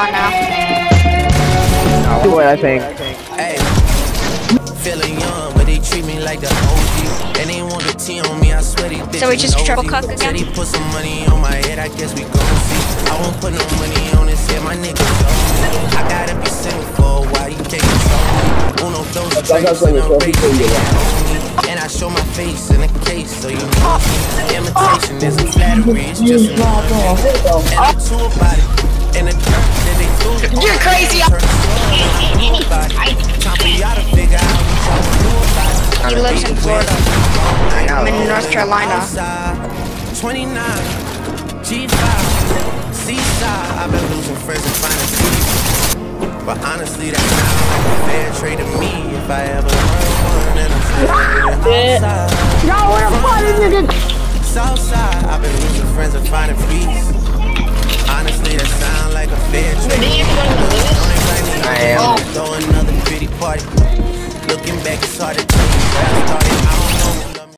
To on now. Do it, I think. Hey, feeling young, but they treat me like the OG. And they want the T on me, I swear they So we just triple me. cuck again? Said he put some money on my head, I guess we gon' see. I won't put no money on his head, my niggas know. I gotta be single for a while, you can't control me. Uno, those That's drinks what in we're a talking race, to you you can't own me. And I show my face in a case, so you know me. Imitation isn't flattery, it's just an And I'm too about it. In the dirt, then they threw. You're crazy. He lives in Florida. I'm in North Carolina. 29, G5, Seaside. I've been losing friends and finding peace. But honestly, that sounds like a fair trade to me. If I ever learn one, then I'm straight outside. No, what a funny nigga! Southside, I've been I am. Throw another pretty party. Looking back, it's hard to tell you where I started.